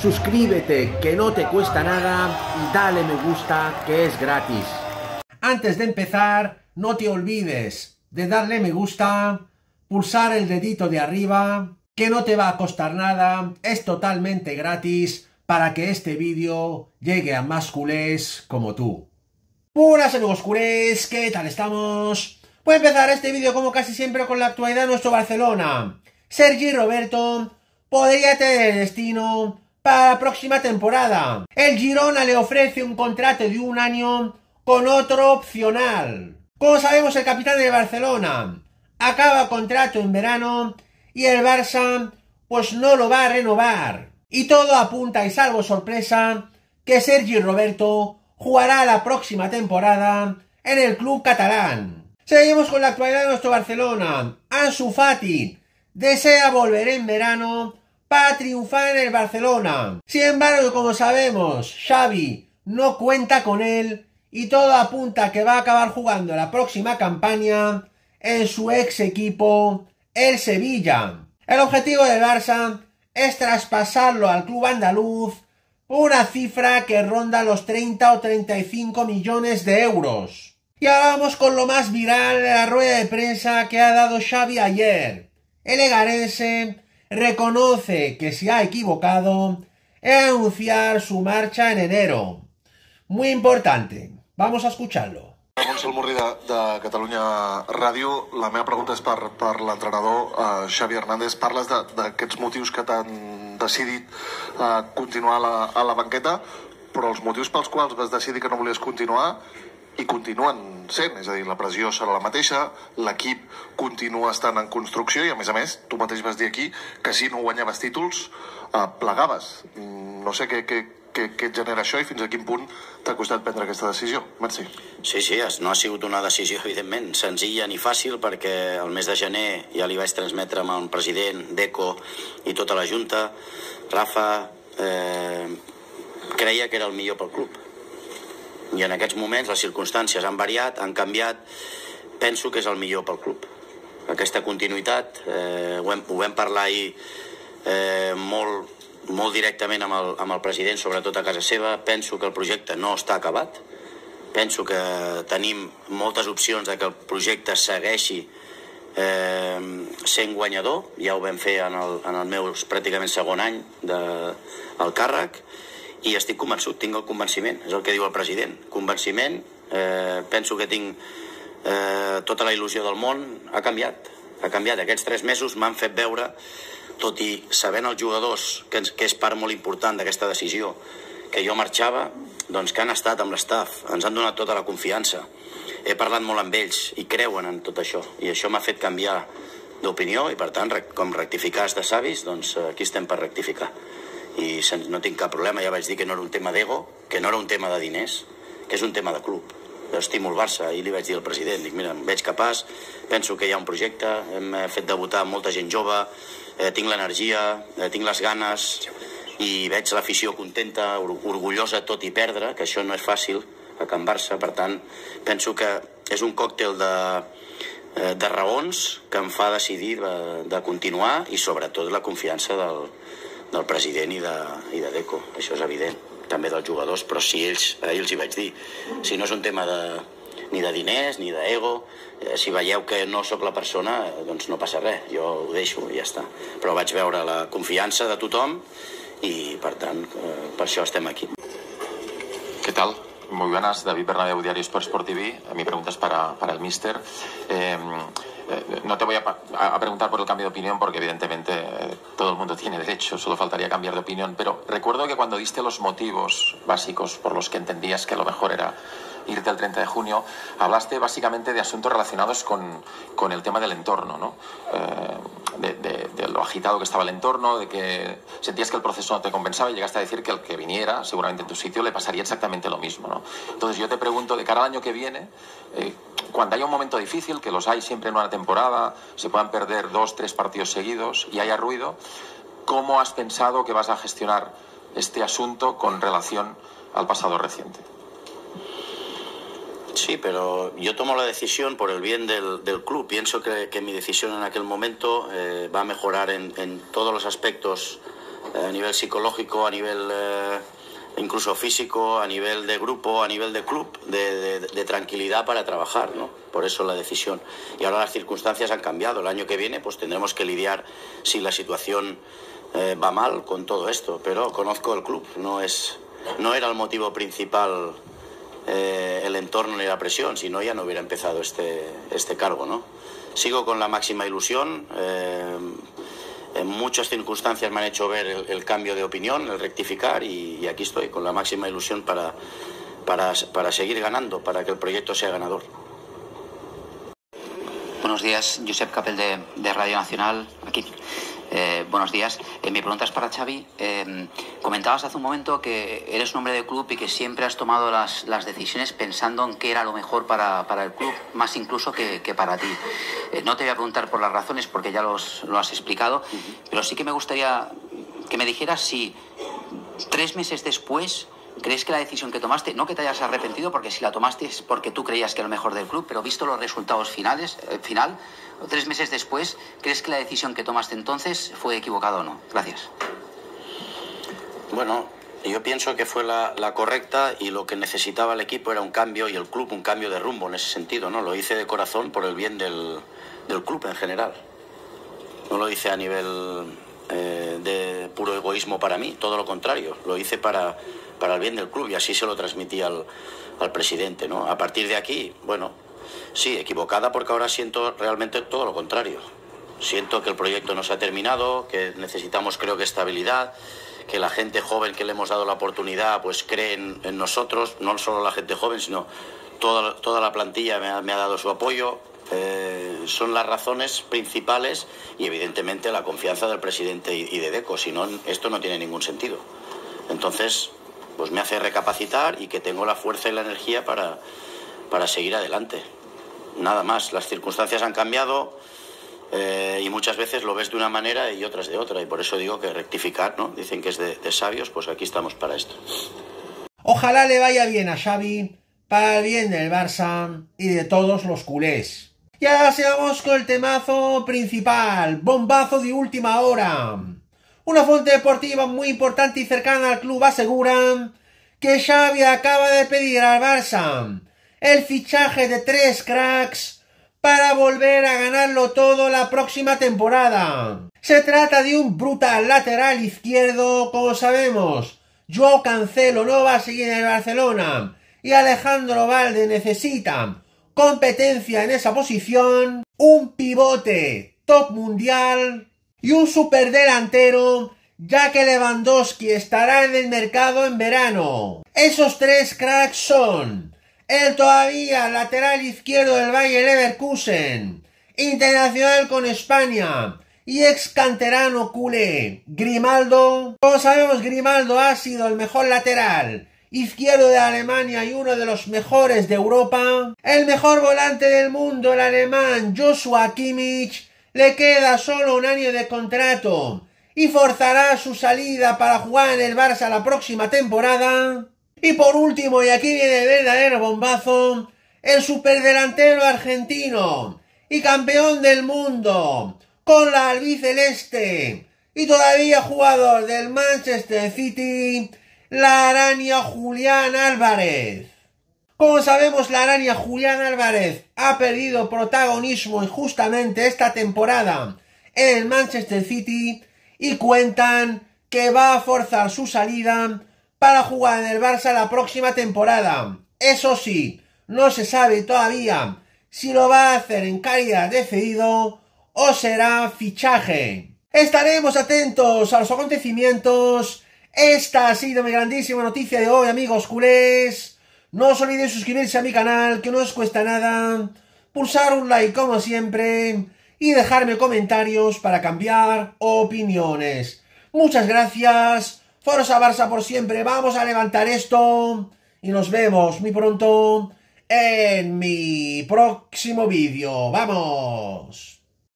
suscríbete que no te cuesta nada y dale me gusta que es gratis. Antes de empezar, no te olvides de darle me gusta, pulsar el dedito de arriba, que no te va a costar nada, es totalmente gratis para que este vídeo llegue a más culés como tú. Buenas amigos culés, ¿qué tal estamos? Voy a empezar este vídeo como casi siempre con la actualidad de nuestro Barcelona. Sergi Roberto podría tener el destino para la próxima temporada. El Girona le ofrece un contrato de un año con otro opcional. Como sabemos, el capitán de Barcelona acaba contrato en verano y el Barça pues no lo va a renovar. Y todo apunta y salvo sorpresa que Sergi Roberto jugará la próxima temporada en el club catalán. Seguimos con la actualidad de nuestro Barcelona. Ansu Fati desea volver en verano para triunfar en el Barcelona. Sin embargo, como sabemos, Xavi no cuenta con él y todo apunta que va a acabar jugando la próxima campaña en su ex equipo, el Sevilla. El objetivo del Barça es traspasarlo al club andaluz una cifra que ronda los 30 o 35 millones de euros. Y ahora vamos con lo más viral de la rueda de prensa que ha dado Xavi ayer. El egarense reconoce que se ha equivocado en anunciar su marcha en enero. Muy importante. Vamos a escucharlo. Gonçal Morri de, de Catalunya Ràdio. La meva pregunta és per, per l'entrenador uh, Xavi Hernández. Parles d'aquests motius que t'han decidit uh, continuar a la, a la banqueta, però els motius pels quals vas decidir que no volies continuar i continuen sent, és a dir, la pressió serà la mateixa, l'equip continua estant en construcció i, a més a més, tu mateix vas dir aquí que si no guanyaves títols, eh, plegaves. Mm, no sé què, què, què, què et genera això i fins a quin punt t'ha costat prendre aquesta decisió. Merci. Sí, sí, no ha sigut una decisió, evidentment, senzilla ni fàcil, perquè el mes de gener ja li vaig transmetre amb el president, Deco i tota la Junta, Rafa, eh, creia que era el millor pel club. I en aquests moments les circumstàncies han variat, han canviat, penso que és el millor pel club. Aquesta continuïtat, eh, ho, vam, ho vam parlar ahir eh, molt, molt directament amb el, amb el president, sobretot a casa seva. Penso que el projecte no està acabat. Penso que tenim moltes opcions de que el projecte segueixi eh, sent guanyador. Ja ho vam fer en el, en el meu pràcticament segon any de, al càrrec i estic convençut, tinc el convenciment, és el que diu el president. Convenciment, eh, penso que tinc eh, tota la il·lusió del món, ha canviat. Ha canviat. Aquests tres mesos m'han fet veure tot i sabent els jugadors, que, que és part molt important d'aquesta decisió, que jo marxava, doncs que han estat amb l'estaf, ens han donat tota la confiança. He parlat molt amb ells i creuen en tot això, i això m'ha fet canviar d'opinió i per tant, com rectificar de savis, doncs eh, aquí estem per rectificar. I no tinc cap problema, ja vaig dir que no era un tema d'ego, que no era un tema de diners, que és un tema de club. Jo estimo el Barça, i li vaig dir al president, dic, mira, em veig capaç, penso que hi ha un projecte, hem fet debutar molta gent jove, eh, tinc l'energia, eh, tinc les ganes i veig l'afició contenta, orgullosa tot i perdre, que això no és fàcil a Can Barça, per tant, penso que és un còctel de, eh, de raons que em fa decidir de, de continuar i sobretot la confiança del, del president i de, i de Deco, això és evident, també dels jugadors, però si ells, a ells hi vaig dir, si no és un tema de, ni de diners, ni d'ego. Eh, si veieu que no sóc la persona, eh, doncs no passa res, jo ho deixo i ja està. Però vaig veure la confiança de tothom i, per tant, eh, per això estem aquí. ¿Qué tal? Muy buenas, David Bernabéu, Diario Sport Sport TV. Mi pregunta es para, para el Mister. Eh, eh, no te voy a, a, preguntar por el cambio de opinión porque evidentemente todo el mundo tiene derecho, solo faltaría cambiar de opinión, pero recuerdo que cuando diste los motivos básicos por los que entendías que lo mejor era irte el 30 de junio, hablaste básicamente de asuntos relacionados con, con el tema del entorno, ¿no? Eh, de, lo agitado que estaba el entorno, de que sentías que el proceso no te compensaba y llegaste a decir que el que viniera, seguramente en tu sitio, le pasaría exactamente lo mismo. ¿no? Entonces yo te pregunto, de cara al año que viene, eh, cuando haya un momento difícil, que los hay siempre en una temporada, se puedan perder dos, tres partidos seguidos y haya ruido, ¿cómo has pensado que vas a gestionar este asunto con relación al pasado reciente? Sí, pero yo tomo la decisión por el bien del, del club. Pienso que, que, mi decisión en aquel momento eh, va a mejorar en, en, todos los aspectos eh, a nivel psicológico, a nivel eh, incluso físico, a nivel de grupo, a nivel de club, de, tranquilidad para trabajar, ¿no? Por eso la decisión. Y ahora las circunstancias han cambiado. El año que viene pues tendremos que lidiar si la situación va mal con todo esto. Pero conozco el club, no, es, no era el motivo principal el entorno ni la presión, si no ya no hubiera empezado este, este cargo, ¿no? Sigo con la máxima ilusión. Eh, en muchas circunstancias me han hecho ver el, cambio de opinión, el rectificar y, aquí estoy con la máxima ilusión para, para, para seguir ganando, para que el proyecto sea ganador. Buenos días, Josep Capel de Radio Nacional, aquí. Eh, buenos días. Eh, mi pregunta es para Xavi. Eh, comentabas hace un momento que eres un hombre de club y que siempre has tomado las, decisiones pensando en qué era lo mejor para, el club, más incluso que, para ti. no te voy a preguntar por las razones porque ya los, lo has explicado, pero sí que me gustaría que me dijeras si tres meses después ¿Crees que la decisión que tomaste, no que te hayas arrepentido, porque si la tomaste es porque tú creías que era lo mejor del club, pero visto los resultados finales, eh, final, tres meses después, ¿crees que la decisión que tomaste entonces fue equivocada o no? Gracias. Bueno, yo pienso que fue la, correcta y lo que necesitaba el equipo era un cambio y el club un cambio de rumbo en ese sentido, ¿no? Lo hice de corazón por el bien del, club en general. No lo hice a nivel eh, de puro egoísmo para mí, todo lo contrario, lo hice para para el bien del club y así se lo transmití al, al presidente. ¿no? A partir de aquí, bueno, sí, equivocada porque ahora siento realmente todo lo contrario. Siento que el proyecto no se ha terminado, que necesitamos creo que estabilidad, que la gente joven que le hemos dado la oportunidad pues cree en, nosotros, no solo la gente joven, sino toda, toda la plantilla me ha, me ha dado su apoyo. Eh, son las razones principales y evidentemente la confianza del presidente y, y de DECO, si no, esto no tiene ningún sentido. Entonces, pues me hace recapacitar y que tengo la fuerza y la energía para, para seguir adelante. Nada más, las circunstancias han cambiado eh, y muchas veces lo ves de una manera y otras de otra, y por eso digo que rectificar, ¿no? Dicen que es de, sabios, pues aquí estamos para esto. Ojalá le vaya bien a Xavi, para el bien del Barça y de todos los culés. Y ahora sigamos con el temazo principal, bombazo de última hora. Una fuente deportiva muy importante y cercana al club asegura que Xavi acaba de pedir al Barça el fichaje de tres cracks para volver a ganarlo todo la próxima temporada. Se trata de un brutal lateral izquierdo, como sabemos. Joao Cancelo no va a seguir en el Barcelona y Alejandro Valde necesita competencia en esa posición, un pivote top mundial y un superdelantero, ya que Lewandowski estará en el mercado en verano. Esos tres cracks son el todavía lateral izquierdo del Valle Leverkusen, internacional con España y ex canterano culé, Grimaldo. Como sabemos, Grimaldo ha sido el mejor lateral izquierdo de Alemania y uno de los mejores de Europa. El mejor volante del mundo, el alemán Joshua Kimmich, le queda solo un año de contrato y forzará su salida para jugar en el Barça la próxima temporada. Y por último, y aquí viene el verdadero bombazo, el superdelantero argentino y campeón del mundo con la albiceleste y todavía jugador del Manchester City, la araña Julián Álvarez. Como sabemos, la araña Julián Álvarez ha perdido protagonismo injustamente esta temporada en el Manchester City y cuentan que va a forzar su salida para jugar en el Barça la próxima temporada. Eso sí, no se sabe todavía si lo va a hacer en calidad de cedido o será fichaje. Estaremos atentos a los acontecimientos. Esta ha sido mi grandísima noticia de hoy, amigos culés. No os olvidéis suscribirse a mi canal, que no os cuesta nada, pulsar un like como siempre y dejarme comentarios para cambiar opiniones. Muchas gracias, Forza Barça por siempre, vamos a levantar esto y nos vemos muy pronto en mi próximo vídeo. ¡Vamos!